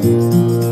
Música